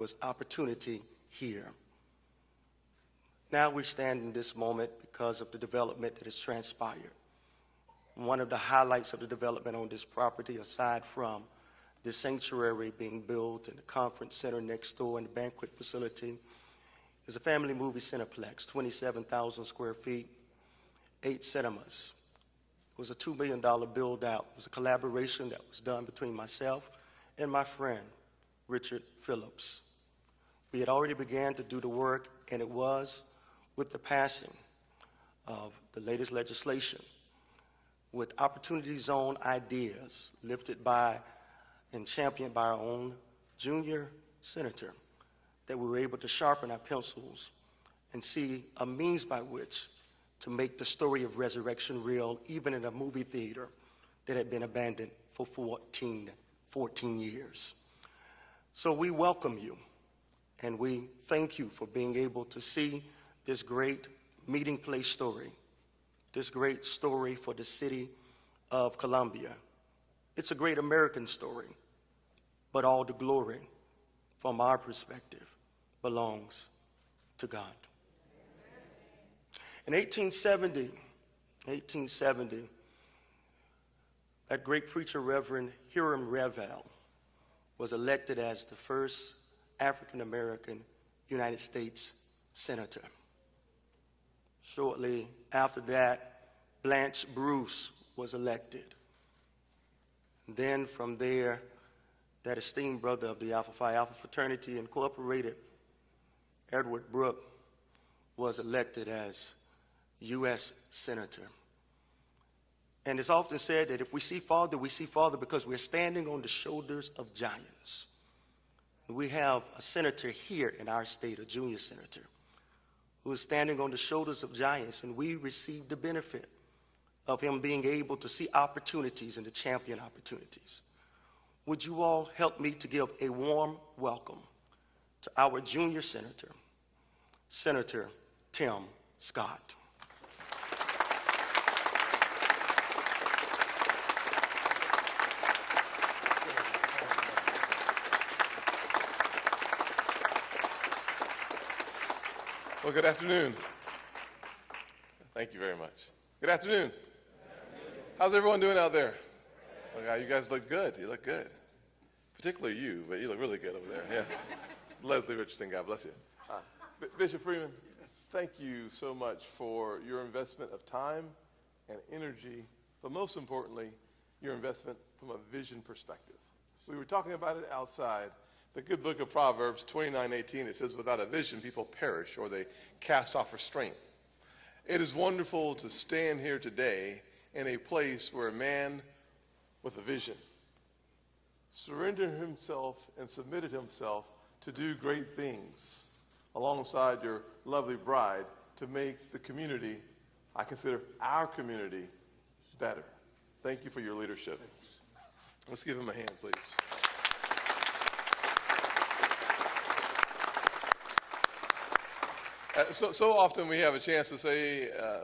was opportunity here. Now we stand in this moment because of the development that has transpired. One of the highlights of the development on this property, aside from the sanctuary being built and the conference center next door and the banquet facility, is a family movie cineplex, 27,000 square feet, eight cinemas. It was a $2 million build out. It was a collaboration that was done between myself and my friend, Richard Phillips. We had already began to do the work, and it was with the passing of the latest legislation with opportunity zone ideas lifted by and championed by our own junior senator that we were able to sharpen our pencils and see a means by which to make the story of resurrection real, even in a movie theater that had been abandoned for 14, 14 years. So we welcome you and we thank you for being able to see this great meeting place story, this great story for the city of Columbia. It's a great American story, but all the glory, from our perspective, belongs to God. In 1870, 1870, that great preacher, Reverend Hiram Revel, was elected as the first African American United States Senator. Shortly after that, Blanche Bruce was elected. Then from there, that esteemed brother of the Alpha Phi Alpha Fraternity Incorporated, Edward Brooke, was elected as U.S. Senator. And it's often said that if we see Father, we see Father because we're standing on the shoulders of giants. We have a senator here in our state, a junior senator, who is standing on the shoulders of giants, and we receive the benefit of him being able to see opportunities and to champion opportunities. Would you all help me to give a warm welcome to our junior senator, Senator Tim Scott? Well, good afternoon. Thank you very much. Good afternoon. How's everyone doing out there? Okay, you guys look good. You look good. Particularly you, but you look really good over there. Yeah. Leslie Richardson, God bless you. Uh, Bishop Freeman, thank you so much for your investment of time and energy, but most importantly, your investment from a vision perspective. We were talking about it outside the good book of Proverbs 29:18 it says without a vision people perish or they cast off restraint. It is wonderful to stand here today in a place where a man with a vision surrendered himself and submitted himself to do great things alongside your lovely bride to make the community, I consider our community, better. Thank you for your leadership. Let's give him a hand, please. Uh, so, so often we have a chance to say uh,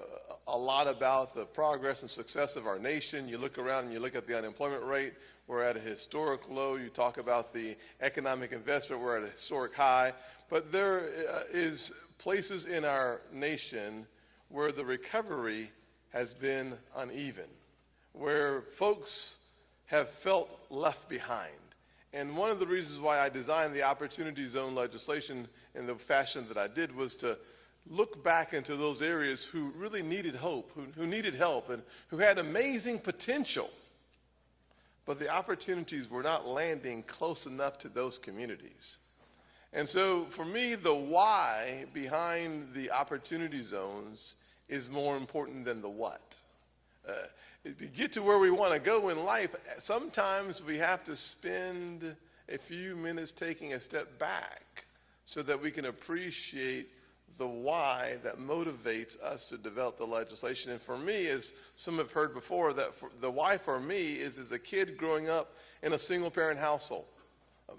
a lot about the progress and success of our nation. You look around and you look at the unemployment rate, we're at a historic low. You talk about the economic investment, we're at a historic high. But there uh, is places in our nation where the recovery has been uneven, where folks have felt left behind. And one of the reasons why I designed the Opportunity Zone legislation in the fashion that I did was to look back into those areas who really needed hope, who, who needed help, and who had amazing potential. But the opportunities were not landing close enough to those communities. And so, for me, the why behind the opportunity zones is more important than the what. Uh, to get to where we want to go in life, sometimes we have to spend a few minutes taking a step back so that we can appreciate the why that motivates us to develop the legislation. And for me, as some have heard before, that the why for me is as a kid growing up in a single parent household,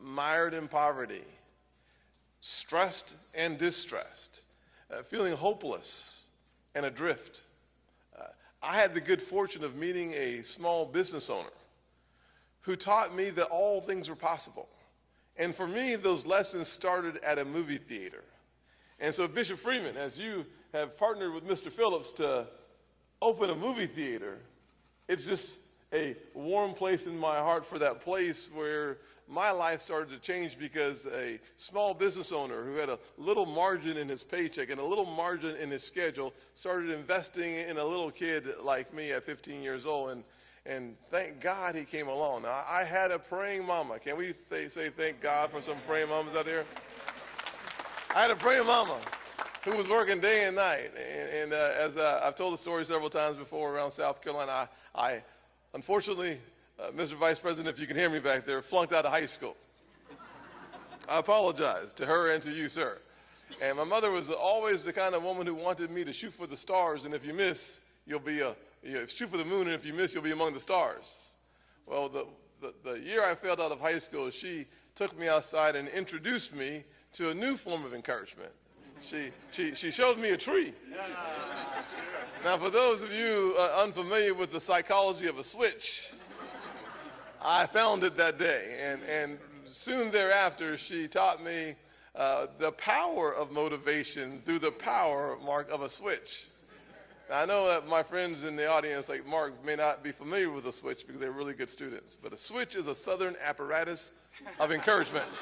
mired in poverty, stressed and distressed, uh, feeling hopeless and adrift I had the good fortune of meeting a small business owner who taught me that all things were possible. And for me, those lessons started at a movie theater. And so, Bishop Freeman, as you have partnered with Mr. Phillips to open a movie theater, it's just a warm place in my heart for that place where my life started to change because a small business owner who had a little margin in his paycheck and a little margin in his schedule started investing in a little kid like me at 15 years old. And, and thank God he came along. Now, I had a praying mama. Can we th- say thank God for some praying mamas out there? I had a praying mama who was working day and night. And, and uh, as uh, I've told the story several times before around South Carolina, I, I unfortunately uh, Mr. Vice President, if you can hear me back there, flunked out of high school. I apologize to her and to you, sir. And my mother was always the kind of woman who wanted me to shoot for the stars, and if you miss, you'll be a you know, shoot for the moon, and if you miss, you'll be among the stars. Well, the, the, the year I failed out of high school, she took me outside and introduced me to a new form of encouragement. She, she, she showed me a tree. Now, for those of you uh, unfamiliar with the psychology of a switch, I found it that day. And, and soon thereafter, she taught me uh, the power of motivation through the power, Mark, of a switch. I know that my friends in the audience, like Mark, may not be familiar with a switch because they're really good students, but a switch is a southern apparatus of encouragement.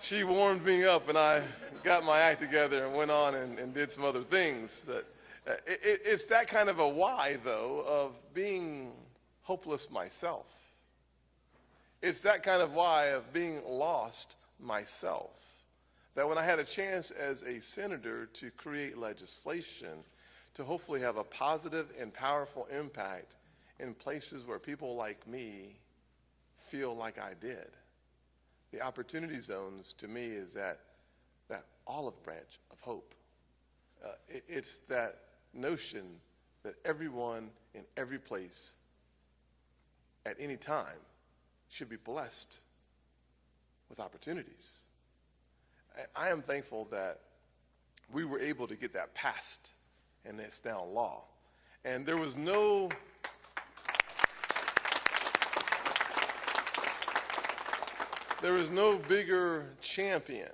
she warmed me up, and I got my act together and went on and, and did some other things. But uh, it, it's that kind of a why, though, of being hopeless myself. It's that kind of why of being lost myself. That when I had a chance as a senator to create legislation to hopefully have a positive and powerful impact in places where people like me feel like I did. The opportunity zones to me is that, that olive branch of hope. Uh, it, it's that notion that everyone in every place at any time should be blessed with opportunities. I am thankful that we were able to get that passed and it's now law. And there was no there was no bigger champion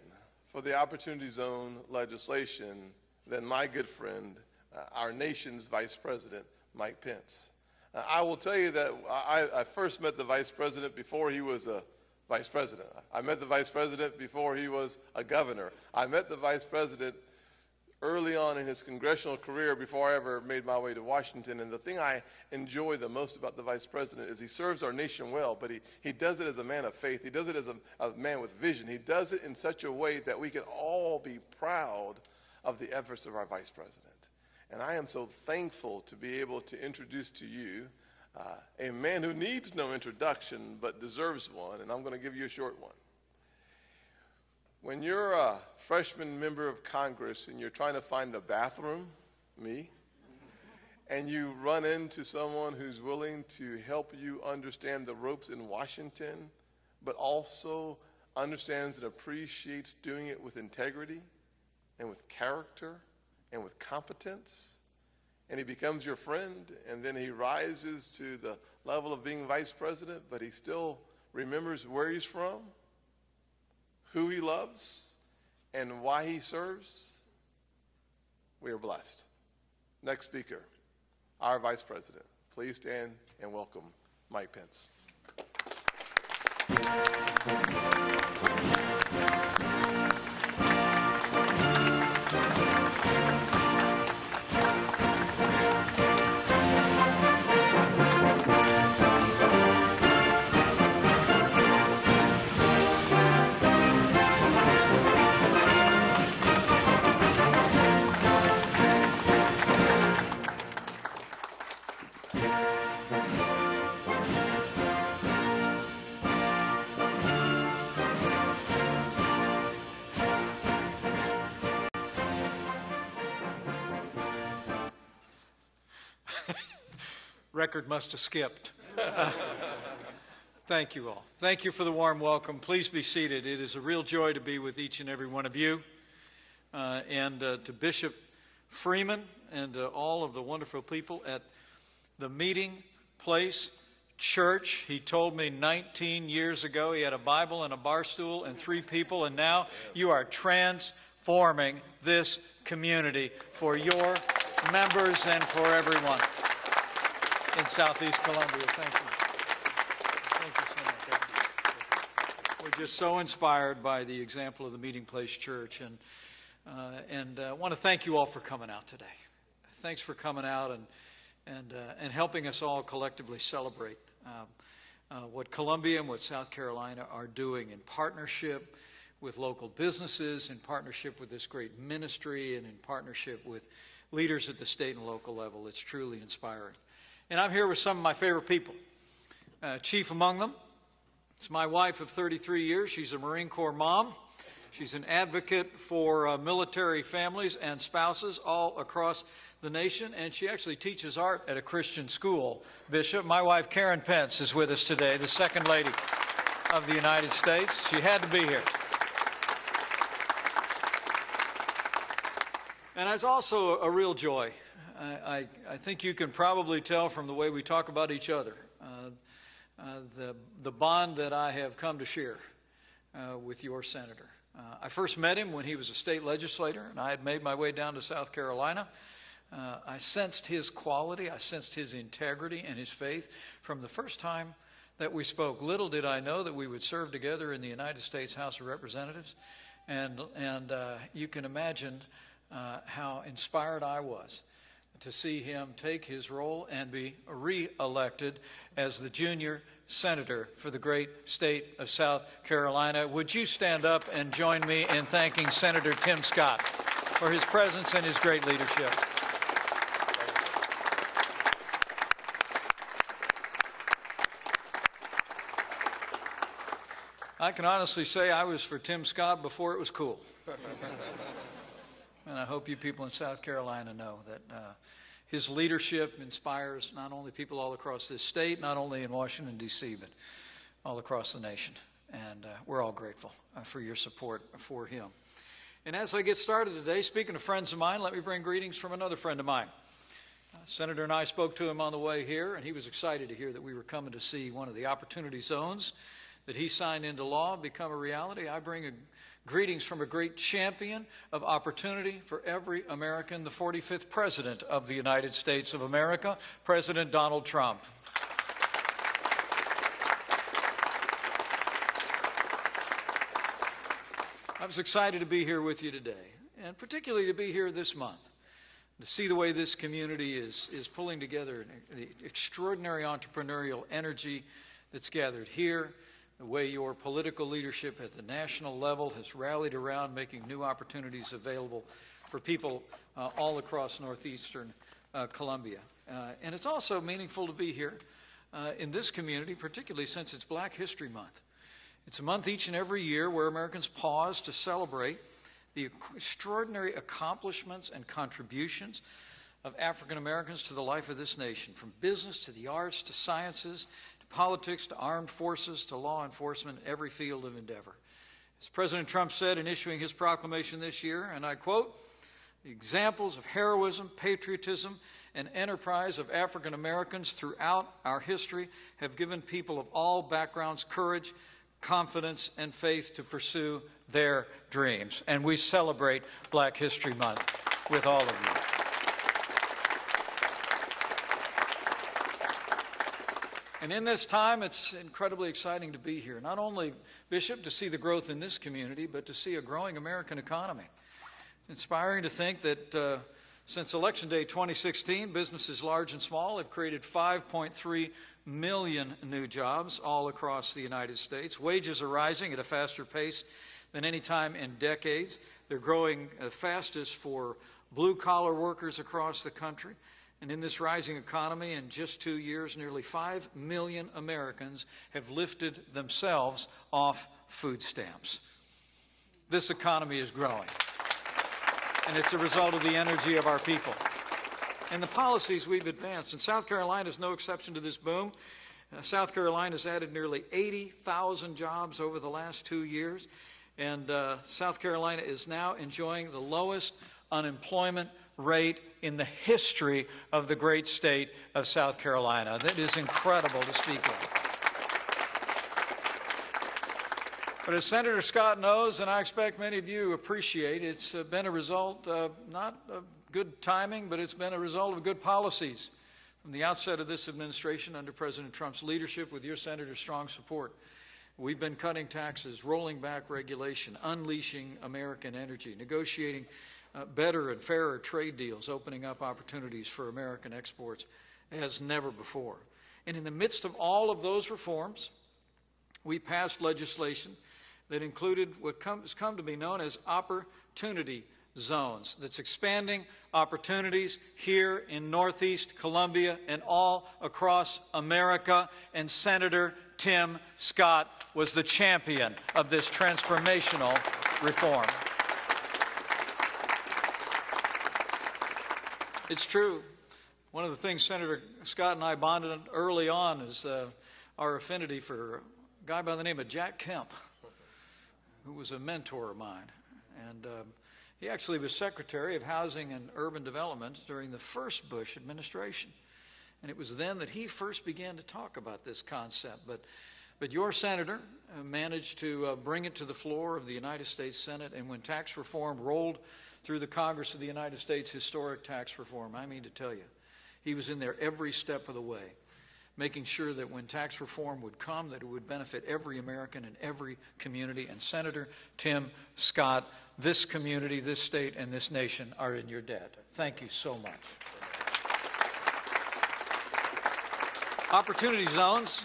for the Opportunity Zone legislation than my good friend, uh, our nation's Vice President, Mike Pence. Uh, I will tell you that I, I, first met the vice president before he was a vice president. I met the vice president before he was a governor. I met the vice president early on in his congressional career before I ever made my way to Washington. And the thing I enjoy the most about the vice president is he serves our nation well, but he, he does it as a man of faith. He does it as a, a man with vision. He does it in such a way that we can all be proud of the efforts of our vice president. And I am so thankful to be able to introduce to you uh, a man who needs no introduction but deserves one, and I'm going to give you a short one. When you're a freshman member of Congress and you're trying to find a bathroom, me, and you run into someone who's willing to help you understand the ropes in Washington, but also understands and appreciates doing it with integrity and with character and with competence, and he becomes your friend, and then he rises to the level of being vice president, but he still remembers where he's from, who he loves, and why he serves, we are blessed. Next speaker, our vice president. Please stand and welcome Mike Pence. Record must have skipped. thank you all. Thank you for the warm welcome. Please be seated. It is a real joy to be with each and every one of you. Uh, and uh, to Bishop Freeman and uh, all of the wonderful people at the meeting place. church. He told me 19 years ago he had a Bible and a bar stool and three people, and now you are transforming this community for your members and for everyone in Southeast Columbia. Thank you. Thank you so much. Thank you. We're just so inspired by the example of the Meeting Place Church, and uh, and I uh, want to thank you all for coming out today. Thanks for coming out and and uh, and helping us all collectively celebrate um, uh, what Columbia and what South Carolina are doing in partnership with local businesses, in partnership with this great ministry, and in partnership with leaders at the state and local level. It's truly inspiring. And I'm here with some of my favorite people. Uh, chief among them, it's my wife of 33 years. She's a Marine Corps mom. She's an advocate for uh, military families and spouses all across the nation, and she actually teaches art at a Christian school. Bishop, my wife Karen Pence is with us today, the second lady of the United States. She had to be here. And it's also a real joy. I, I, think you can probably tell from the way we talk about each other uh, uh, the, the bond that I have come to share uh, with your senator. I first met him when he was a state legislator, and I had made my way down to South Carolina. Uh, I sensed his quality, I sensed his integrity and his faith from the first time that we spoke. Little did I know that we would serve together in the United States House of Representatives. And, and uh, you can imagine uh, how inspired I was to see him take his role and be re-elected as the junior senator for the great state of South Carolina. Would you stand up and join me in thanking Senator Tim Scott for his presence and his great leadership? I can honestly say I was for Tim Scott before it was cool. and I hope you people in South Carolina know that uh, his leadership inspires not only people all across this state, not only in Washington, D.C., but all across the nation. And uh, we're all grateful uh, for your support for him. And as I get started today, speaking of friends of mine, let me bring greetings from another friend of mine. Uh, Senator and I spoke to him on the way here, and he was excited to hear that we were coming to see one of the opportunity zones that he signed into law become a reality. I bring a, greetings from a great champion of opportunity for every American, the 45th President of the United States of America, President Donald Trump. I was excited to be here with you today, and particularly to be here this month, to see the way this community is, is pulling together the extraordinary entrepreneurial energy that's gathered here the way your political leadership at the national level has rallied around making new opportunities available for people uh, all across northeastern uh, Columbia. Uh, and it's also meaningful to be here uh, in this community, particularly since it's Black History Month. It's a month each and every year where Americans pause to celebrate the extraordinary accomplishments and contributions of African Americans to the life of this nation, from business to the arts to sciences politics to armed forces to law enforcement, every field of endeavor. As President Trump said in issuing his proclamation this year, and I quote, the examples of heroism, patriotism, and enterprise of African Americans throughout our history have given people of all backgrounds courage, confidence, and faith to pursue their dreams. And we celebrate Black History Month with all of you. And in this time, it's incredibly exciting to be here. Not only, Bishop, to see the growth in this community, but to see a growing American economy. It's inspiring to think that uh, since Election Day 2016, businesses large and small have created 5.3 million new jobs all across the United States. Wages are rising at a faster pace than any time in decades. They're growing fastest for blue collar workers across the country. And in this rising economy, in just two years, nearly 5 million Americans have lifted themselves off food stamps. This economy is growing. And it's a result of the energy of our people and the policies we've advanced. And South Carolina is no exception to this boom. Uh, South Carolina has added nearly 80,000 jobs over the last two years. And uh, South Carolina is now enjoying the lowest unemployment rate in the history of the great state of South Carolina. That is incredible to speak of. But as Senator Scott knows, and I expect many of you appreciate, it's been a result uh, not of good timing, but it's been a result of good policies. From the outset of this administration, under President Trump's leadership, with your Senator's strong support, we've been cutting taxes, rolling back regulation, unleashing American energy, negotiating uh, better and fairer trade deals, opening up opportunities for American exports as never before. And in the midst of all of those reforms, we passed legislation that included what has come to be known as opportunity zones that's expanding opportunities here in Northeast Columbia and all across America. And Senator Tim Scott was the champion of this transformational reform. It's true. One of the things Senator Scott and I bonded early on is uh, our affinity for a guy by the name of Jack Kemp, who was a mentor of mine. And um, he actually was Secretary of Housing and Urban Development during the first Bush administration. And it was then that he first began to talk about this concept. But, but your senator uh, managed to uh, bring it to the floor of the United States Senate. And when tax reform rolled through the Congress of the United States, historic tax reform, I mean to tell you, he was in there every step of the way, making sure that when tax reform would come, that it would benefit every American and every community. And Senator Tim Scott this community, this state, and this nation are in your debt. Thank you so much. Opportunity zones,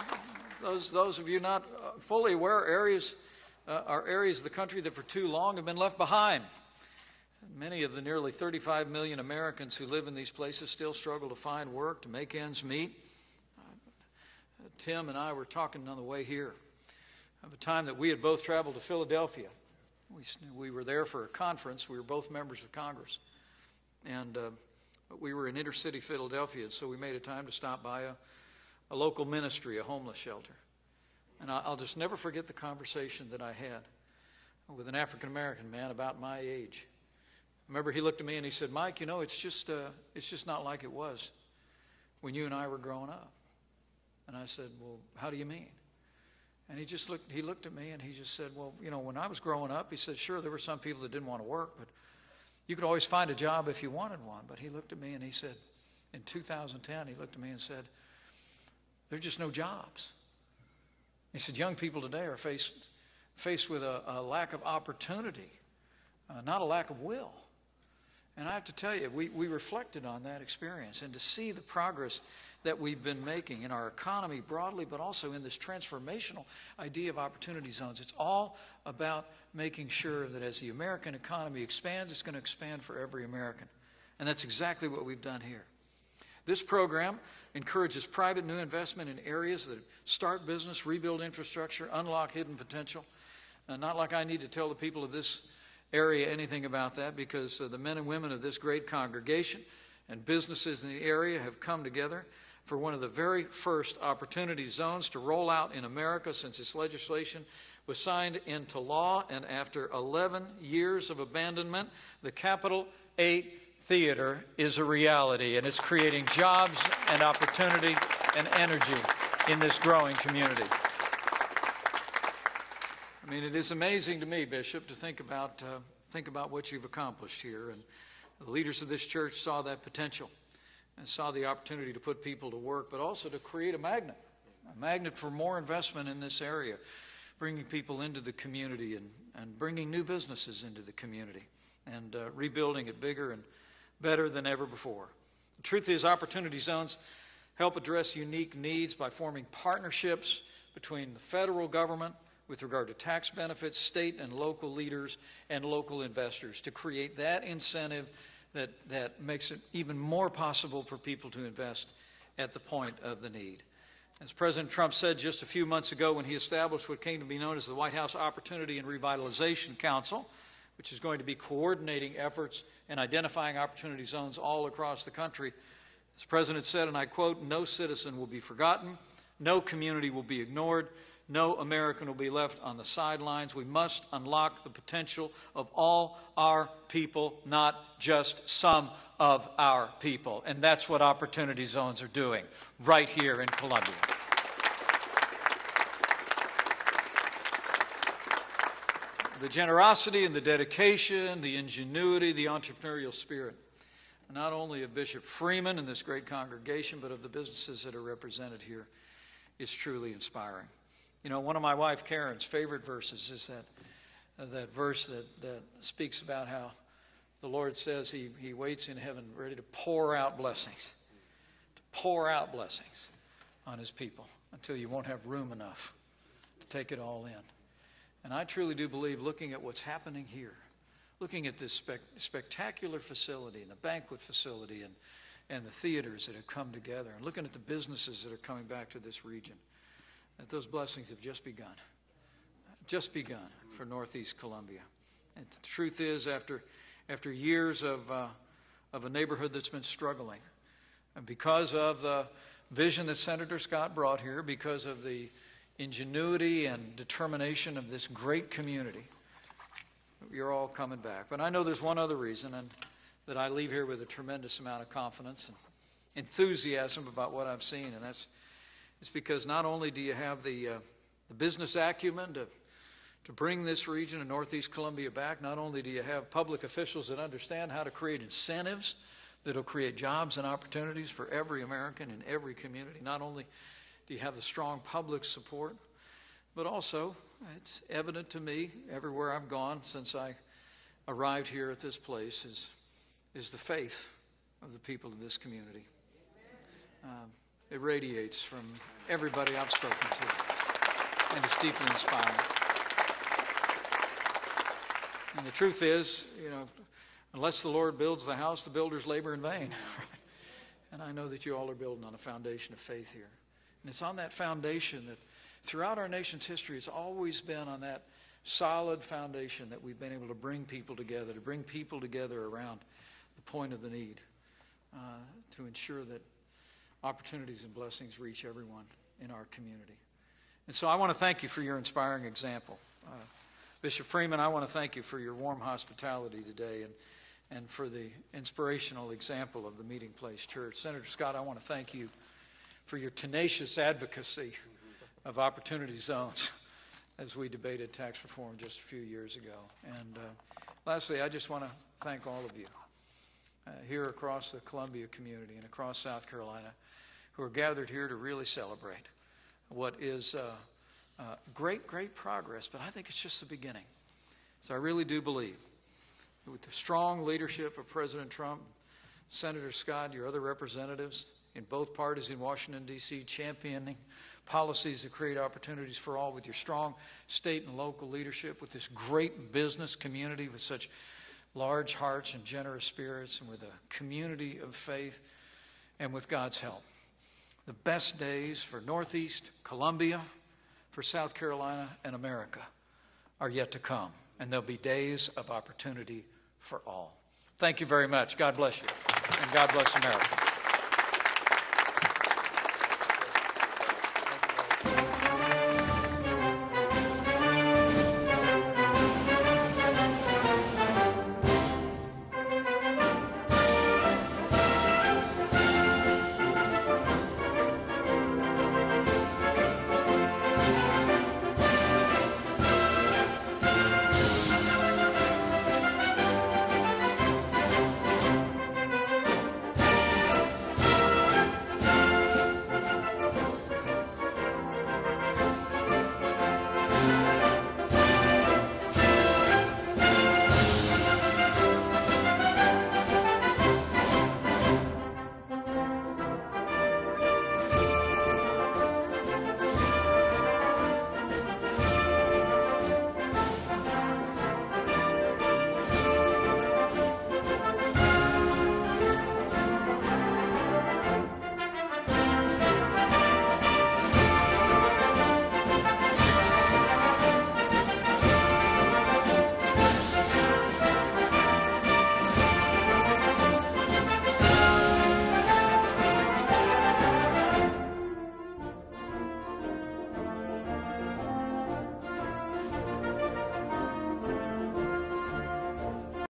those, those of you not uh, fully aware, areas, uh, are areas of the country that for too long have been left behind. Many of the nearly 35 million Americans who live in these places still struggle to find work, to make ends meet. Uh, Tim and I were talking on the way here of a time that we had both traveled to Philadelphia we, we were there for a conference. We were both members of Congress. And uh, we were in inner city Philadelphia, so we made a time to stop by a, a local ministry, a homeless shelter. And I, I'll just never forget the conversation that I had with an African American man about my age. remember he looked at me and he said, Mike, you know, it's just, uh, it's just not like it was when you and I were growing up. And I said, Well, how do you mean? And he just looked, he looked at me and he just said, Well, you know, when I was growing up, he said, Sure, there were some people that didn't want to work, but you could always find a job if you wanted one. But he looked at me and he said, In 2010, he looked at me and said, There's just no jobs. He said, Young people today are faced, faced with a, a lack of opportunity, uh, not a lack of will. And I have to tell you, we, we reflected on that experience and to see the progress that we've been making in our economy broadly, but also in this transformational idea of opportunity zones. It's all about making sure that as the American economy expands, it's going to expand for every American. And that's exactly what we've done here. This program encourages private new investment in areas that start business, rebuild infrastructure, unlock hidden potential. Uh, not like I need to tell the people of this area anything about that because uh, the men and women of this great congregation and businesses in the area have come together for one of the very first opportunity zones to roll out in America since this legislation was signed into law. And after 11 years of abandonment, the Capitol 8 Theater is a reality, and it's creating jobs and opportunity and energy in this growing community. I mean, it is amazing to me, Bishop, to think about, uh, think about what you've accomplished here. And the leaders of this church saw that potential and saw the opportunity to put people to work, but also to create a magnet, a magnet for more investment in this area, bringing people into the community and, and bringing new businesses into the community and uh, rebuilding it bigger and better than ever before. The truth is, opportunity zones help address unique needs by forming partnerships between the federal government with regard to tax benefits, state and local leaders, and local investors to create that incentive that, that makes it even more possible for people to invest at the point of the need. As President Trump said just a few months ago when he established what came to be known as the White House Opportunity and Revitalization Council, which is going to be coordinating efforts and identifying opportunity zones all across the country. As the President said, and I quote, no citizen will be forgotten, no community will be ignored, No American will be left on the sidelines. We must unlock the potential of all our people, not just some of our people. And that's what Opportunity Zones are doing right here in Columbia. The generosity and the dedication, the ingenuity, the entrepreneurial spirit, not only of Bishop Freeman and this great congregation, but of the businesses that are represented here, is truly inspiring. You know, one of my wife Karen's favorite verses is that, uh, that verse that, that speaks about how the Lord says he, he waits in heaven ready to pour out blessings, to pour out blessings on his people until you won't have room enough to take it all in. And I truly do believe, looking at what's happening here, looking at this spec- spectacular facility and the banquet facility and, and the theaters that have come together, and looking at the businesses that are coming back to this region, that those blessings have just begun. Just begun for Northeast Columbia. And the truth is, after, after years of, uh, of a neighborhood that's been struggling, and because of the vision that Senator Scott brought here, because of the ingenuity and determination of this great community, you're all coming back. But I know there's one other reason, and that I leave here with a tremendous amount of confidence and enthusiasm about what I've seen, and that's it's because not only do you have the, uh, the business acumen to, to bring this region of Northeast Columbia back, not only do you have public officials that understand how to create incentives that will create jobs and opportunities for every American in every community, not only do you have the strong public support, but also it's evident to me everywhere I've gone since I arrived here at this place is, is the faith of the people of this community. Um, it radiates from everybody I've spoken to, and it's deeply inspiring. And the truth is, you know, unless the Lord builds the house, the builders labor in vain. and I know that you all are building on a foundation of faith here. And it's on that foundation that throughout our nation's history, it's always been on that solid foundation that we've been able to bring people together, to bring people together around the point of the need, uh, to ensure that opportunities and blessings reach everyone in our community. And so I want to thank you for your inspiring example. Uh, Bishop Freeman, I want to thank you for your warm hospitality today and, and for the inspirational example of the Meeting Place Church. Senator Scott, I want to thank you for your tenacious advocacy of opportunity zones as we debated tax reform just a few years ago. And uh, lastly, I just want to thank all of you uh, here across the Columbia community and across South Carolina who are gathered here to really celebrate what is uh, uh, great, great progress, but I think it's just the beginning. So I really do believe with the strong leadership of President Trump, Senator Scott, your other representatives in both parties in Washington, D.C., championing policies that create opportunities for all with your strong state and local leadership, with this great business community with such large hearts and generous spirits, and with a community of faith, and with God's help. The best days for Northeast Columbia, for South Carolina, and America are yet to come, and there'll be days of opportunity for all. Thank you very much. God bless you, and God bless America.